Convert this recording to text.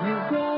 You go.